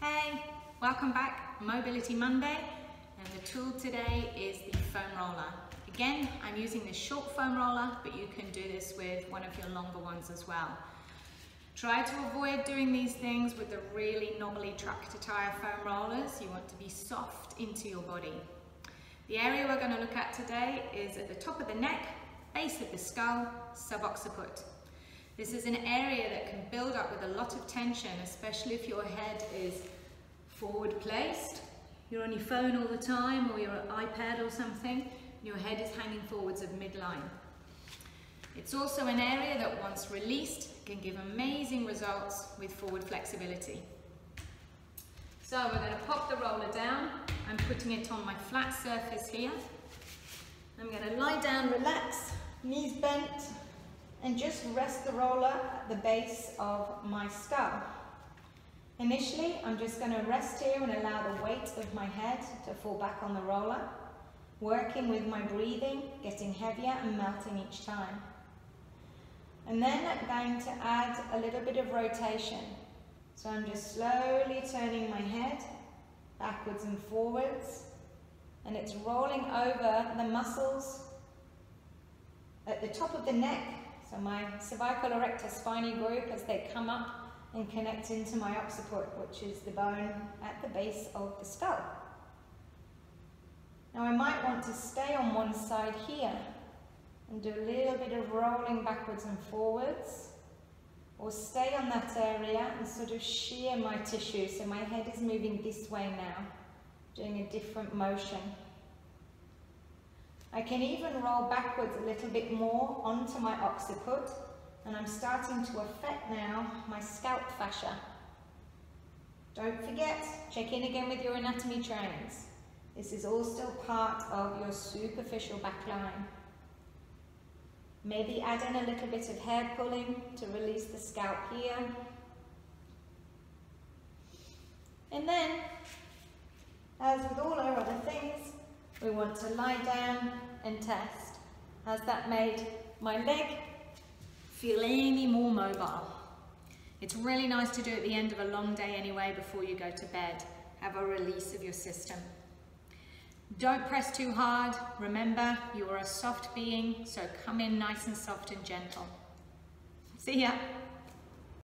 Hey, welcome back, Mobility Monday, and the tool today is the foam roller. Again, I'm using this short foam roller, but you can do this with one of your longer ones as well. Try to avoid doing these things with the really knobbly tractor tire foam rollers. You want to be soft into your body. The area we're going to look at today is at the top of the neck, base of the skull, subocciput. This is an area that can build up with a lot of tension, especially if your head is forward placed. You're on your phone all the time or your iPad or something, your head is hanging forwards of midline. It's also an area that once released can give amazing results with forward flexibility. So we're going to pop the roller down. I'm putting it on my flat surface here. I'm going to lie down, relax, knees bent, and just rest the roller at the base of my skull. Initially, I'm just going to rest here and allow the weight of my head to fall back on the roller, working with my breathing, getting heavier and melting each time. And then I'm going to add a little bit of rotation. So I'm just slowly turning my head backwards and forwards, and it's rolling over the muscles at the top of the neck so my cervical erector spinae group as they come up and connect into my occiput, which is the bone at the base of the skull. Now I might want to stay on one side here and do a little bit of rolling backwards and forwards or stay on that area and sort of shear my tissue so my head is moving this way now, doing a different motion. I can even roll backwards a little bit more onto my occiput and I'm starting to affect now my scalp fascia. Don't forget, check in again with your anatomy trains. This is all still part of your superficial back line. Maybe add in a little bit of hair pulling to release the scalp here. And then, as with all our other things, we to lie down and test. Has that made my leg feel any more mobile? It's really nice to do at the end of a long day anyway before you go to bed. Have a release of your system. Don't press too hard. Remember, you are a soft being, so come in nice and soft and gentle. See ya.